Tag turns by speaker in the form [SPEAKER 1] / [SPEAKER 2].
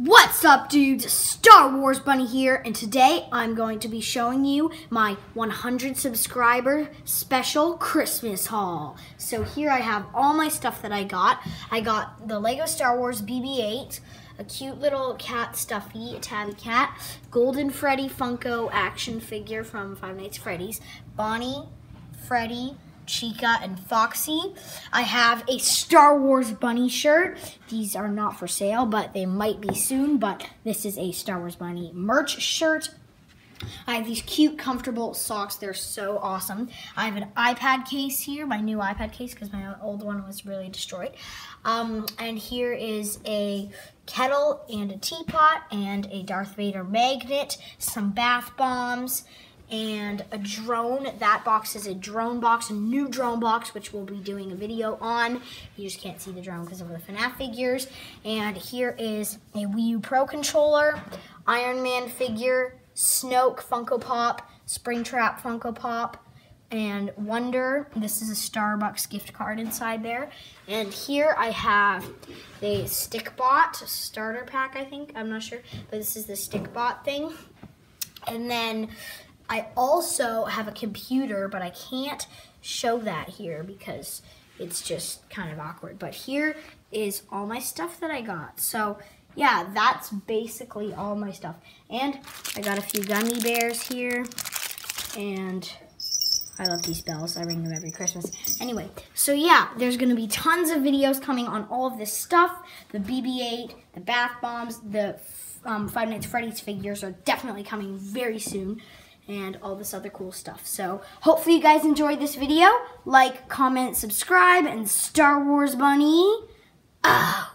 [SPEAKER 1] What's up dudes, Star Wars Bunny here, and today I'm going to be showing you my 100 subscriber special Christmas haul. So here I have all my stuff that I got. I got the LEGO Star Wars BB-8, a cute little cat stuffy, a tabby cat, Golden Freddy Funko action figure from Five Nights at Freddy's, Bonnie, Freddy, Chica and Foxy. I have a Star Wars bunny shirt. These are not for sale, but they might be soon, but this is a Star Wars bunny merch shirt. I have these cute, comfortable socks. They're so awesome. I have an iPad case here, my new iPad case, because my old one was really destroyed. Um, and here is a kettle and a teapot and a Darth Vader magnet, some bath bombs, and a drone. That box is a drone box, a new drone box, which we'll be doing a video on. You just can't see the drone because of the FNAF figures. And here is a Wii U Pro controller, Iron Man figure, Snoke Funko Pop, Springtrap Funko Pop, and Wonder. This is a Starbucks gift card inside there. And here I have the Stikbot starter pack, I think. I'm not sure. But this is the Stikbot thing. And then I also have a computer, but I can't show that here because it's just kind of awkward. But here is all my stuff that I got. So yeah, that's basically all my stuff. And I got a few gummy bears here. And I love these bells. I ring them every Christmas. Anyway, so yeah, there's going to be tons of videos coming on all of this stuff. The BB-8, the bath bombs, the um, Five Nights at Freddy's figures are definitely coming very soon and all this other cool stuff. So hopefully you guys enjoyed this video. Like, comment, subscribe, and Star Wars Bunny out.